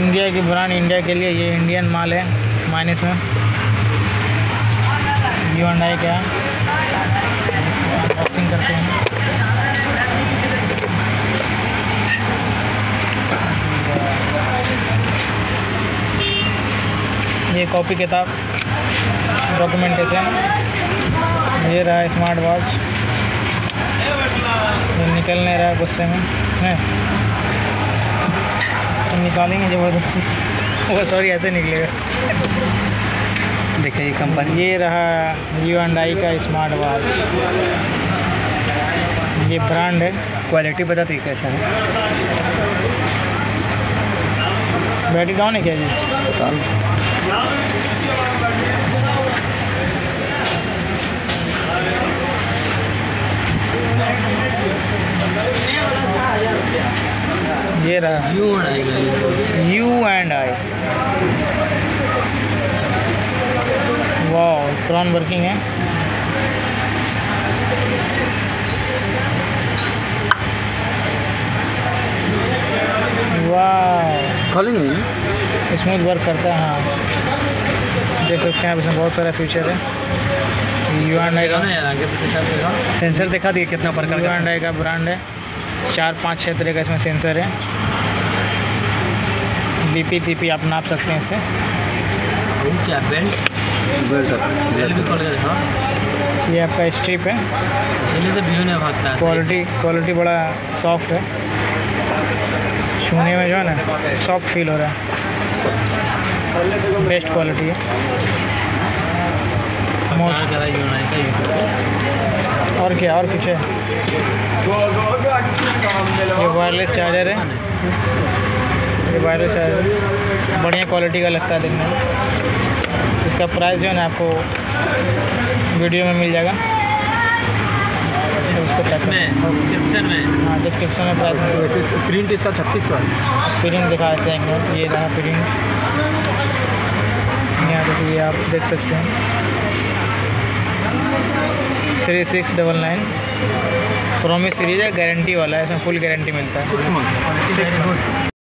India की brand India के लिए ये इंडियन माल है माइनस में। यू एंड आई का अनबॉक्सिंग करते हैं। ये कॉपी किताब डॉक्यूमेंटेशन ये रहा स्मार्ट वॉच निकल नहीं रहा गुस्से में। है। निकालेंगे ज़बरदस्ती। वो सॉरी ऐसे निकलेगा। देखिए ये कंपनी ये रहा यू एंड आई का स्मार्ट वॉच ये ब्रांड है। क्वालिटी बताती कैसा है। बैटरी डाउन है क्या जी रहा यू आएगा यू एंड आई वाह क्रॉन वर्किंग है? वाह खोलेंगे स्मूथ वर्क करता है हाँ। देख सकते हैं इसमें बहुत सारा फीचर है। यू एंड आई का सेंसर दिखा दिए कितना प्रकार यू का एंड आई का ब्रांड है। चार पाँच छः तरह का इसमें सेंसर है। बी पी टी पी आप नाप सकते हैं इससे बेल्ट देखो ये आपका स्ट्रिप है। इसलिए तो व्यू नहीं भागता क्वालिटी क्वालिटी बड़ा सॉफ्ट है। छूने में जो है ना सॉफ्ट फील हो रहा है। बेस्ट क्वालिटी है। मोस्ट और क्या और कुछ है? ये वायरलेस चार्जर है। ये वायरस है बढ़िया क्वालिटी का लगता है देखने में। इसका प्राइस जो है ना आपको वीडियो में मिल जाएगा। डिस्क्रिप्शन में। हाँ डिस्क्रिप्शन में प्राइस प्रिंट इसका छत्तीस सौ प्रिंट दिखा देते हैं। ये रहा प्रिंट यहाँ देखिए ये आप देख सकते हैं। Three six double nine promise series है गारंटी वाला है इसमें फुल गारंटी मिलता है। Six month